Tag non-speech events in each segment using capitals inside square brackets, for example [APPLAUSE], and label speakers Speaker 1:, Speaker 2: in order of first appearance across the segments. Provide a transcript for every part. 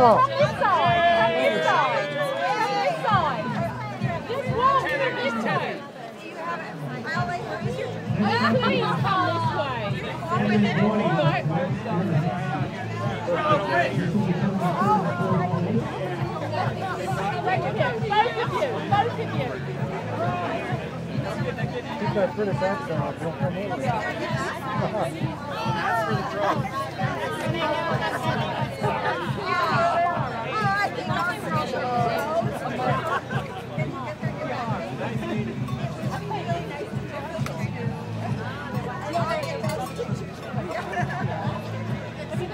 Speaker 1: wall. From this side. From
Speaker 2: this this this please come this way. Both of you. Both of you. Keep that. Don't come in. That's really strong.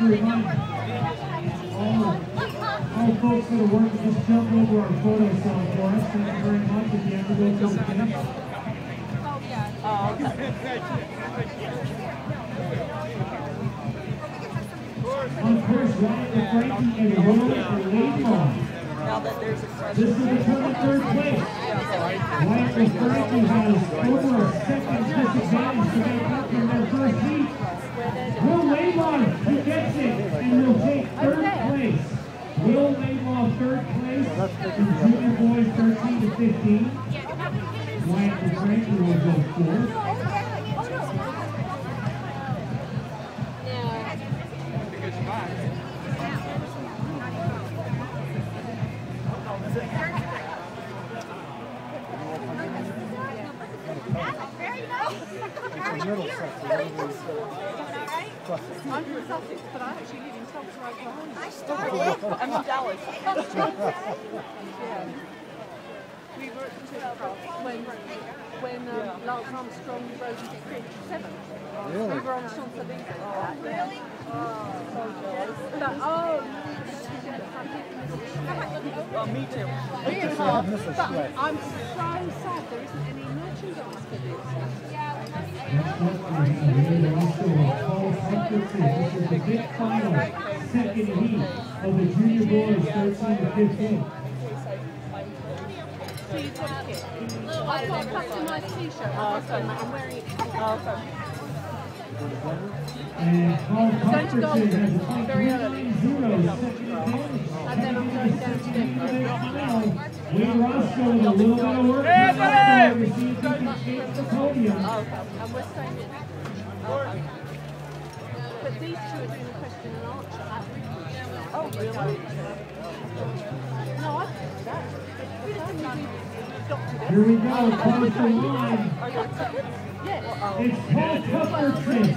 Speaker 2: All, folks that are working, just jump over our photo cell for us. Thank you very much. If you go to the and. This is the third place. Ryan Frankie has over a second disadvantage to make up in their first heat. Will Laidlaw, he gets it, and will take third place. Will Laidlaw third place, and junior boys 13 to 15. Ryan Frankie will go fourth.
Speaker 3: I'm from Sussex, but I actually live in Tulsa, Oklahoma. I started. I'm in Dallas. [LAUGHS] yeah. We were at the Tourcraft when, when um, Lance Armstrong rode his 57.
Speaker 1: Really?
Speaker 3: We were on Champs-Élysées. Really? But, oh,
Speaker 4: Oh, me too.
Speaker 3: Really hard. But I'm so sad there isn't any merchandise for this.
Speaker 2: Next up, we have Ray Roscoe Paul Hutchinson. This is the big final, second heat of the junior boys, 13 to 15.
Speaker 3: Your jacket. I've got a customised t-shirt. I'm wearing it. Oh,
Speaker 2: Paul
Speaker 3: Going to go
Speaker 2: Hutchinson has a
Speaker 3: very
Speaker 2: 29-0
Speaker 3: early. And then I'm going down to Denver.
Speaker 2: Wade Roscoe with a little bit of work. Can take the podium.
Speaker 3: And we're staying in. Okay. But these two are doing question and answer. Oh, really?
Speaker 2: Here we go, across the line. It's Paul Cuthbertson.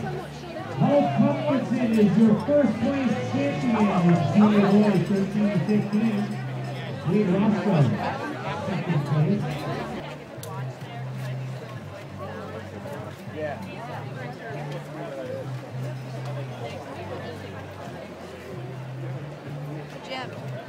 Speaker 2: Paul Cuthbertson is your first place champion with junior boys 13 to 16. Lee Roscoe, second place. Jim.